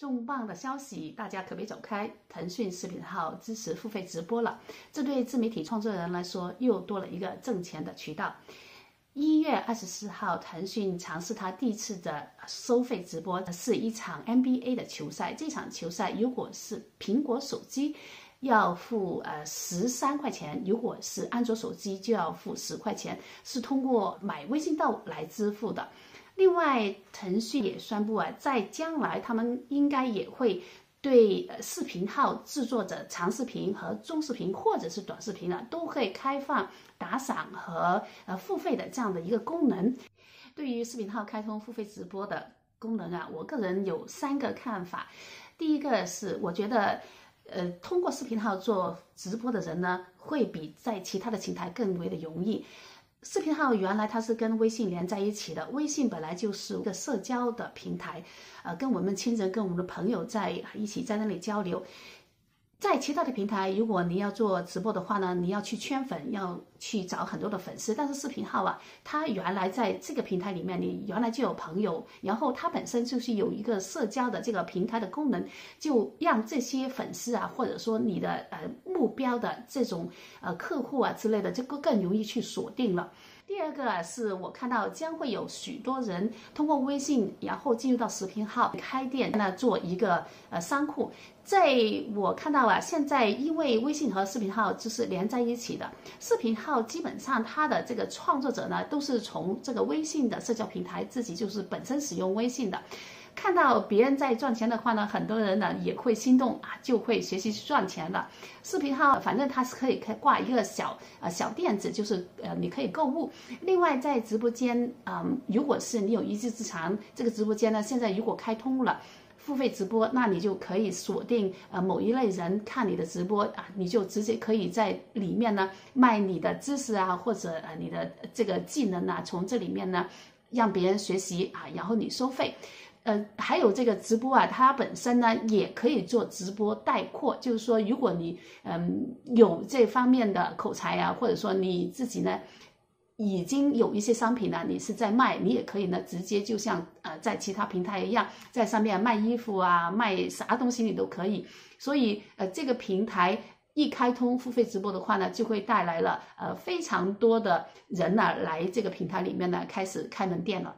重磅的消息，大家可别走开！腾讯视频号支持付费直播了，这对自媒体创作人来说又多了一个挣钱的渠道。一月二十四号，腾讯尝试它第一次的收费直播，是一场 NBA 的球赛。这场球赛如果是苹果手机，要付呃十三块钱；如果是安卓手机，就要付十块钱，是通过买微信豆来支付的。另外，腾讯也宣布啊，在将来他们应该也会对视频号制作者长视频和中视频或者是短视频啊，都会开放打赏和呃付费的这样的一个功能。对于视频号开通付费直播的功能啊，我个人有三个看法。第一个是，我觉得呃，通过视频号做直播的人呢，会比在其他的平台更为的容易。视频号原来它是跟微信连在一起的，微信本来就是一个社交的平台，呃，跟我们亲人、跟我们的朋友在一起在那里交流。在其他的平台，如果你要做直播的话呢，你要去圈粉，要去找很多的粉丝。但是视频号啊，它原来在这个平台里面，你原来就有朋友，然后它本身就是有一个社交的这个平台的功能，就让这些粉丝啊，或者说你的呃目标的这种呃客户啊之类的，就更更容易去锁定了。第二个是我看到将会有许多人通过微信，然后进入到视频号开店，那做一个呃商库。在我看到啊，现在因为微信和视频号就是连在一起的，视频号基本上它的这个创作者呢，都是从这个微信的社交平台自己就是本身使用微信的。看到别人在赚钱的话呢，很多人呢也会心动啊，就会学习去赚钱了。视频号反正它是可以开挂一个小呃小垫子，就是呃你可以购物。另外在直播间，嗯，如果是你有一技之长，这个直播间呢现在如果开通了付费直播，那你就可以锁定呃某一类人看你的直播啊，你就直接可以在里面呢卖你的知识啊，或者呃你的这个技能啊，从这里面呢让别人学习啊，然后你收费。呃，还有这个直播啊，它本身呢也可以做直播带货，就是说，如果你嗯有这方面的口才啊，或者说你自己呢已经有一些商品呢，你是在卖，你也可以呢直接就像呃在其他平台一样，在上面卖衣服啊，卖啥东西你都可以。所以呃这个平台一开通付费直播的话呢，就会带来了呃非常多的人呢来这个平台里面呢开始开门店了。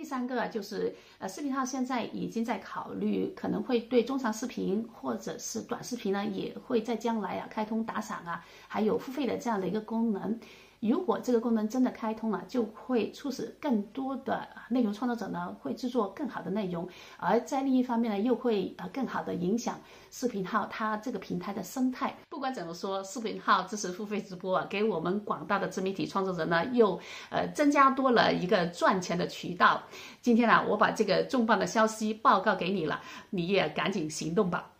第三个就是，呃，视频号现在已经在考虑，可能会对中长视频或者是短视频呢，也会在将来啊开通打赏啊，还有付费的这样的一个功能。如果这个功能真的开通了，就会促使更多的内容创作者呢，会制作更好的内容，而在另一方面呢，又会呃更好的影响视频号它这个平台的生态。不管怎么说，视频号支持付费直播啊，给我们广大的自媒体创作者呢，又呃增加多了一个赚钱的渠道。今天呢，我把这个重磅的消息报告给你了，你也赶紧行动吧。